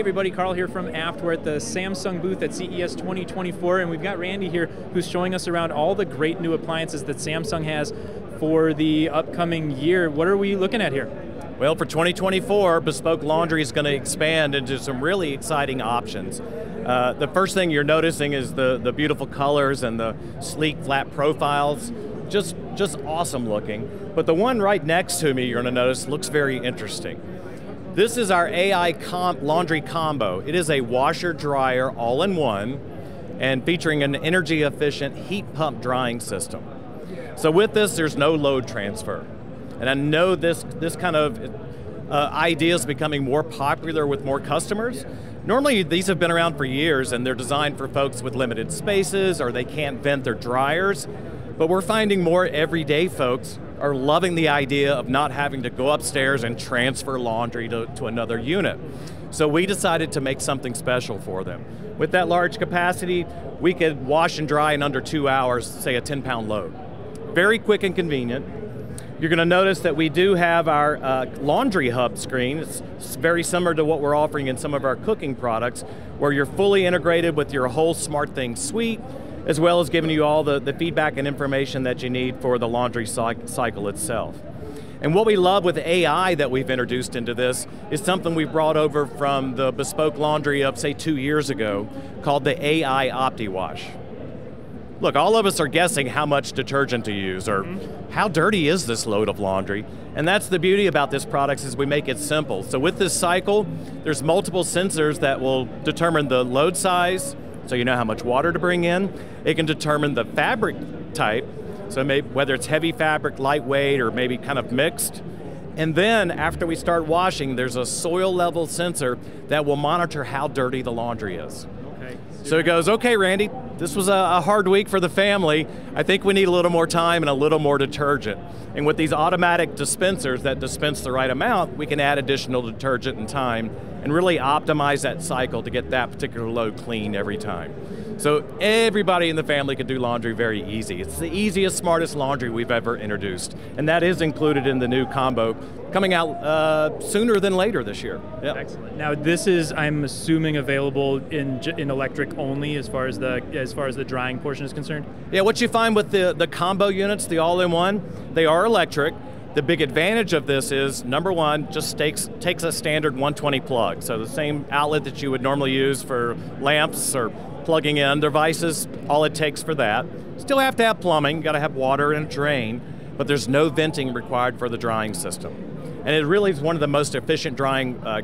everybody, Carl here from Abt. We're at the Samsung booth at CES 2024, and we've got Randy here who's showing us around all the great new appliances that Samsung has for the upcoming year. What are we looking at here? Well, for 2024, Bespoke Laundry is going to expand into some really exciting options. Uh, the first thing you're noticing is the, the beautiful colors and the sleek flat profiles. Just, just awesome looking. But the one right next to me, you're going to notice, looks very interesting. This is our AI com laundry combo. It is a washer dryer all in one and featuring an energy efficient heat pump drying system. So with this, there's no load transfer. And I know this, this kind of uh, idea is becoming more popular with more customers. Normally these have been around for years and they're designed for folks with limited spaces or they can't vent their dryers. But we're finding more everyday folks are loving the idea of not having to go upstairs and transfer laundry to, to another unit. So we decided to make something special for them. With that large capacity, we could wash and dry in under two hours, say a 10 pound load. Very quick and convenient. You're going to notice that we do have our uh, laundry hub screen. It's, it's, very similar to what we're offering in some of our cooking products, where you're fully integrated with your whole Smart SmartThings suite, as well as giving you all the, the feedback and information that you need for the laundry cycle itself. And what we love with AI that we've introduced into this is something we brought over from the bespoke laundry of say two years ago called the AI OptiWash. Look, all of us are guessing how much detergent to use or mm -hmm. how dirty is this load of laundry. And that's the beauty about this product is we make it simple. So with this cycle, there's multiple sensors that will determine the load size, so you know how much water to bring in. It can determine the fabric type, so maybe, whether it's heavy fabric, lightweight, or maybe kind of mixed. And then after we start washing, there's a soil level sensor that will monitor how dirty the laundry is. Okay. So it goes, okay, Randy, this was a, hard week for the family. I think we need a little more time and a little more detergent. And with these automatic dispensers that dispense the right amount, we can add additional detergent and time and really optimize that cycle to get that particular load clean every time. So everybody in the family can do laundry very easy. It's the easiest, smartest laundry we've ever introduced. And that is included in the new combo coming out uh, sooner than later this year. Excellent. Now this is, I'm assuming, available in in electric only as far as the as far as the drying portion is concerned. Yeah, what you find with the the combo units, the all-in-one, they are electric. The big advantage of this is, number one, just takes, takes a standard 120 plug. So the same outlet that you would normally use for lamps or plugging in devices, all it takes for that. Still have to have plumbing, got to have water and a drain, but there's no venting required for the drying system. And it really is one of the most efficient drying uh,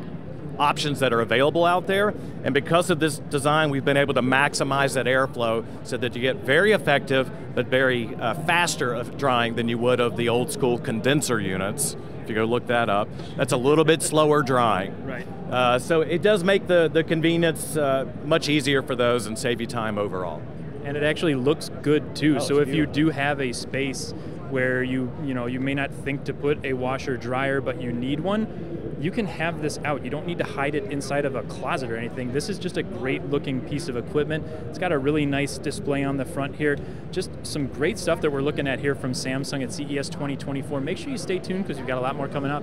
options that are available out there. And because of this design, we've been able to maximize that airflow so that you get very effective, but very uh, faster of drying than you would of the old school condenser units. If you go look that up, that's a little bit slower drying. Right. Uh, so it does make the, the convenience uh, much easier for those and save you time overall. And it actually looks good too. Oh, so if beautiful. you do have a space where you you know you may not think to put a washer dryer but you need one you can have this out. You don't need to hide it inside of a closet or anything. This is just a great looking piece of equipment. It's got a really nice display on the front here. Just some great stuff that we're looking at here from Samsung at CES 2024 make sure you stay tuned because we've got a lot more coming up